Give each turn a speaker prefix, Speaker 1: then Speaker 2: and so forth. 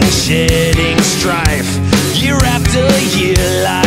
Speaker 1: shedding strife year after year.